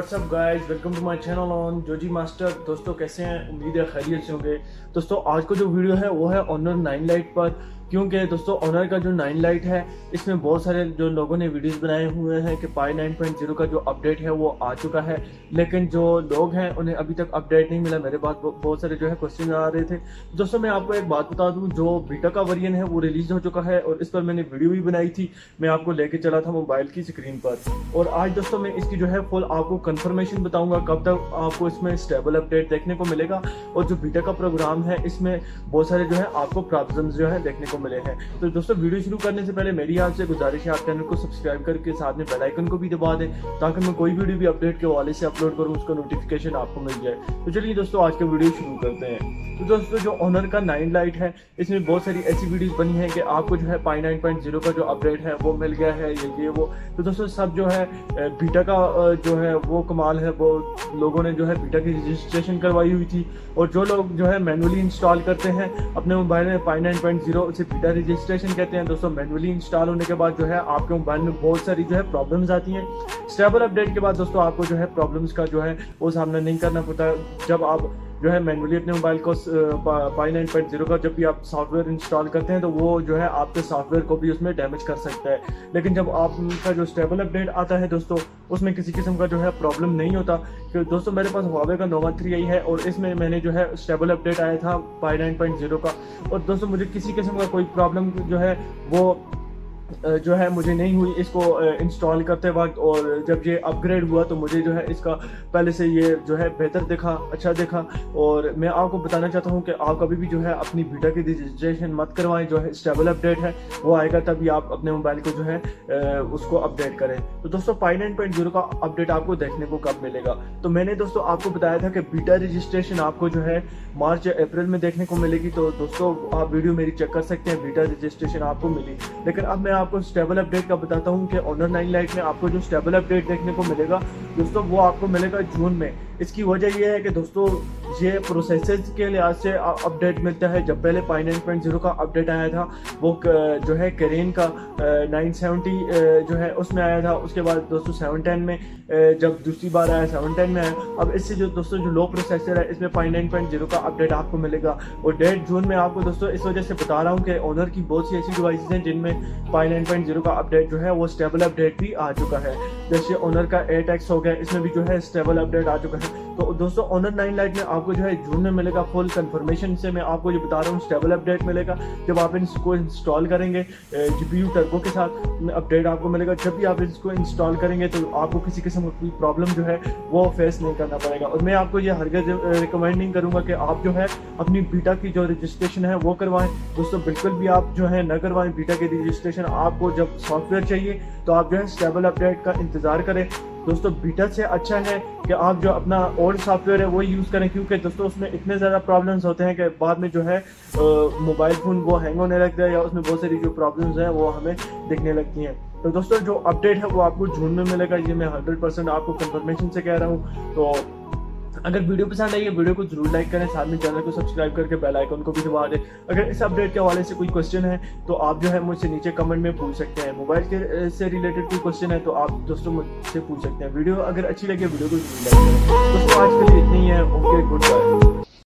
What's up guys welcome to my channel on Joji master दोस्तों, कैसे हैं? उम्मीद है खैरियत से होंगे। दोस्तों, आज का जो वीडियो है, वो है ऑनर नाइन लाइट पर। क्योंकि दोस्तों? ऑनर का जो नाइन लाइट है, इसमें बहुत सारे जो लोगों ने वीडियोस बनाए हुए हैं कि पाई नाइन पॉइंट ज़ीरो का जो अपडेट है वो आ चुका है। लेकिन जो लोग हैं, उन्हें अभी तक अपडेट नहीं मिला। मेरे पास बहुत सारे जो है क्वेश्चन आ रहे थे। दोस्तों, मैं आपको एक बात बता दूँ, जो बीटा का वर्जन है, वो रिलीज़ हो चुका है और इस पर मैंने वीडियो भी बनाई थी। मैं आपको लेके चला था मोबाइल की स्क्रीन पर। और आज दोस्तों, मैं इसकी जो है फुल आपको कन्फर्मेशन बताऊँगा, कब तक आपको इसमें स्टेबल अपडेट देखने को मिलेगा। और जो बीटा का प्रोग्राम है, इसमें बहुत सारे जो है आपको प्रॉब्लम जो है देखने को मिले हैं। तो दोस्तों, वीडियो शुरू करने से पहले मेरी आपसे गुजारिश है आप चैनल को सब्सक्राइब करके साथ में बेल आइकन को भी दबा दें, ताकि मैं कोई वीडियो भी अपडेट के हवाले से अपलोड करूँ, उसका नोटिफिकेशन आपको मिल जाए। तो चलिए दोस्तों, आज का वीडियो शुरू करते हैं। तो दोस्तों, जो ऑनर का नाइन लाइट है, इसमें बहुत सारी ऐसी वीडियोस बनी है कि आपको जो है पाई नाइन पॉइंट ज़ीरो का जो अपडेट है, वो मिल गया है, ये ये, वो। तो दोस्तों, सब जो है बीटा का जो है, वो कमाल है, वो लोगों ने जो है बीटा की रजिस्ट्रेशन करवाई हुई थी। और जो लोग जो है मैनुअली इंस्टॉल करते हैं, अपने मोबाइल में पाई नाइन पॉइंट ज़ीरो उसे बीटा रजिस्ट्रेशन कहते हैं। दोस्तों मैनुअली इंस्टॉल होने के बाद जो है, आपके मोबाइल में बहुत सारी जो है प्रॉब्लम्स आती हैं। स्टेबल अपडेट के बाद दोस्तों, आपको जो है प्रॉब्लम्स का जो है, वो सामना नहीं करना पड़ता। जब आप जो है मैनुअली अपने मोबाइल को पाई नाइन पॉइंट ज़ीरो का जब भी आप सॉफ्टवेयर इंस्टॉल करते हैं तो वो जो है आपके सॉफ्टवेयर को भी उसमें डैमेज कर सकता है। लेकिन जब आपका जो स्टेबल अपडेट आता है दोस्तों, उसमें किसी किस्म का जो है प्रॉब्लम नहीं होता। क्योंकि दोस्तों, मेरे पास हुआवे का नोवा थ्री आई है और इसमें मैंने जो है स्टेबल अपडेट आया था पाई नाइन पॉइंट ज़ीरो का। और दोस्तों, मुझे किसी किस्म का कोई प्रॉब्लम जो है, वो जो है, मुझे नहीं हुई इसको इंस्टॉल करते वक्त और जब ये अपग्रेड हुआ तो मुझे जो है इसका पहले से ये जो है बेहतर देखा अच्छा देखा। और मैं आपको बताना चाहता हूँ कि आप कभी भी जो है अपनी बीटा की रजिस्ट्रेशन मत करवाएँ, जो है स्टेबल अपडेट है। वो आएगा तभी आप अपने मोबाइल को जो है उसको अपडेट करें। तो दोस्तों पाई नाइन पॉइंट ज़ीरो का अपडेट आपको देखने को कब मिलेगा? तो मैंने दोस्तों आपको बताया था कि बीटा रजिस्ट्रेशन आपको जो है मार्च या अप्रैल में देखने को मिलेगी। तो दोस्तों, आप वीडियो मेरी चेक कर सकते हैं बीटा रजिस्ट्रेशन आपको मिली। लेकिन अब मैं आपको स्टेबल अपडेट का बताता हूँ कि ऑनर नाइन लाइट में आपको जो स्टेबल अपडेट देखने को मिलेगा, दोस्तों, वो आपको मिलेगा जून में। इसकी वजह यह है कि दोस्तों, ये प्रोसेसर के लिहाज से अपडेट मिलता है। जब पहले पाई नाइन पॉइंट ज़ीरो का अपडेट आया था, वो जो है करेन का नाइन सेवेंटी जो है उसमें आया था। उसके बाद दोस्तों सेवन टेन में जब दूसरी बार आया सेवन टेन में आया। अब इससे जो दोस्तों, जो लो प्रोसेसर है, इसमें पाई नाइन पॉइंट ज़ीरो का अपडेट आपको मिलेगा। और डेढ़ जून में आपको दोस्तों, इस वजह से बता रहा हूँ कि ओनर की बहुत सी ऐसी डिवाइस हैं, जिनमें पाई नाइन पॉइंट ज़ीरो का अपडेट जो है, वो स्टेबल अपडेट भी आ चुका है। जैसे ओनर का एट एक्स हो गया, इसमें भी जो है स्टेबल अपडेट आ चुका है। तो दोस्तों ऑनर नाइन लाइट में आपको जो है जून में मिलेगा फुल कंफर्मेशन से मैं आपको ये बता रहा हूँ स्टेबल अपडेट मिलेगा। जब आप इसको इंस्टॉल करेंगे जीपीयू टर्बो के साथ अपडेट आपको मिलेगा। जब भी आप इसको इंस्टॉल करेंगे तो आपको किसी किस्म की प्रॉब्लम जो है, वो फेस नहीं करना पड़ेगा। और मैं आपको ये हरगज रिकमेंड नहीं करूँगा कि आप जो है, अपनी बीटा की जो रजिस्ट्रेशन है, वो करवाएँ। दोस्तों, बिल्कुल भी आप जो है, न करवाएँ। बीटा की रजिस्ट्रेशन आपको जब सॉफ्टवेयर चाहिए तो आप जो है स्टेबल अपडेट का इंतज़ार करें। दोस्तों बीटा से अच्छा है कि आप जो अपना ओल्ड सॉफ्टवेयर है वो यूज़ करें, क्योंकि दोस्तों, उसमें इतने ज़्यादा प्रॉब्लम्स होते हैं कि बाद में जो है मोबाइल फ़ोन वो हैंग होने लगता है या उसमें बहुत सारी जो प्रॉब्लम्स हैं, वो हमें दिखने लगती हैं। तो दोस्तों, जो अपडेट है, वो आपको जून में मिलेगा, ये मैं हंड्रेड परसेंट आपको कन्फर्मेशन से कह रहा हूँ। तो अगर वीडियो पसंद आई है, वीडियो को ज़रूर लाइक करें, साथ में चैनल को सब्सक्राइब करके बेल आइकन को भी दबा दें। अगर इस अपडेट के हवाले से कोई क्वेश्चन है तो आप जो है मुझसे नीचे कमेंट में पूछ सकते हैं। मोबाइल के से रिलेटेड कोई क्वेश्चन है तो आप दोस्तों मुझसे पूछ सकते हैं। वीडियो अगर अच्छी लगे वीडियो को ज़रूर लाइक करें। दोस्तों, आज के लिए इतनी है ओके गुड बाय